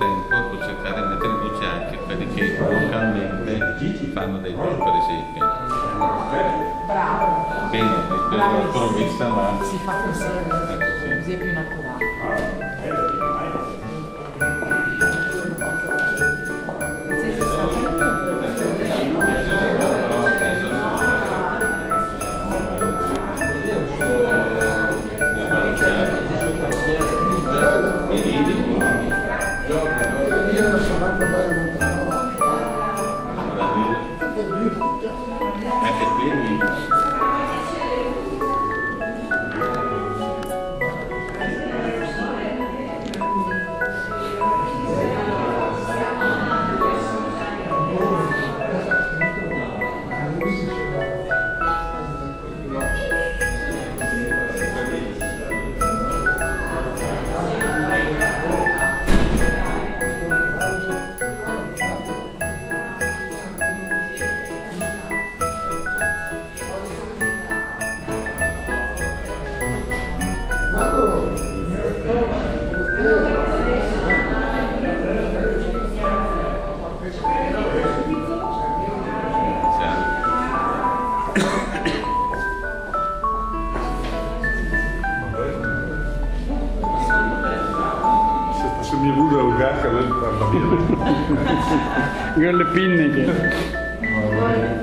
Nello stesso tempo ecco, cercare di mettere in luce anche quelli che localmente fanno dei gol per esempio. Bravo. Bene, per provvista ma Si fa così, sì. così è più naturale. Als mia moeder ook graag gaat, dan ben je